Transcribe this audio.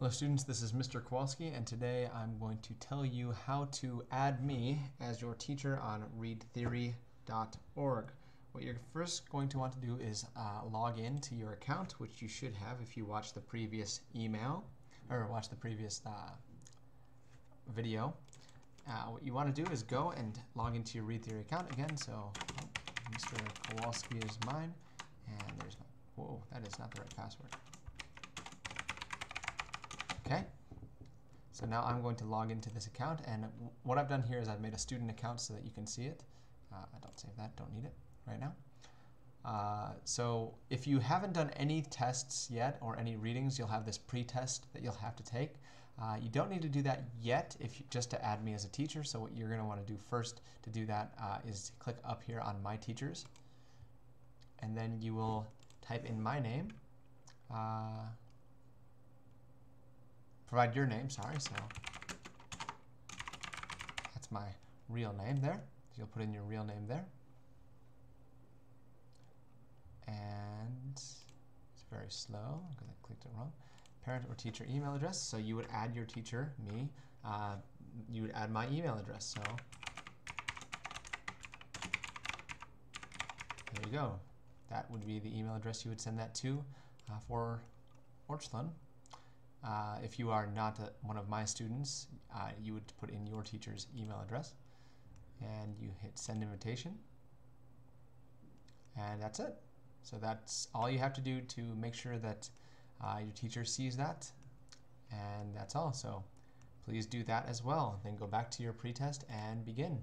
Hello students, this is Mr. Kowalski and today I'm going to tell you how to add me as your teacher on readtheory.org. What you're first going to want to do is uh, log in to your account, which you should have if you watched the previous email or watch the previous uh, video. Uh, what you want to do is go and log into your Read Theory account again. So oh, Mr. Kowalski is mine, and there's whoa, that is not the right password. Okay. So now I'm going to log into this account, and what I've done here is I've made a student account so that you can see it. Uh, don't save that, don't need it right now. Uh, so if you haven't done any tests yet or any readings, you'll have this pre-test that you'll have to take. Uh, you don't need to do that yet if you, just to add me as a teacher. So what you're going to want to do first to do that uh, is click up here on My Teachers, and then you will type in my name. Provide your name, sorry, so that's my real name there. So you'll put in your real name there. And it's very slow because I clicked it wrong. Parent or teacher email address. So you would add your teacher, me. Uh, you would add my email address. So there you go. That would be the email address you would send that to uh, for Orchland. Uh, if you are not a, one of my students, uh, you would put in your teacher's email address and you hit send invitation and that's it. So that's all you have to do to make sure that uh, your teacher sees that and that's all. So please do that as well. Then go back to your pretest and begin.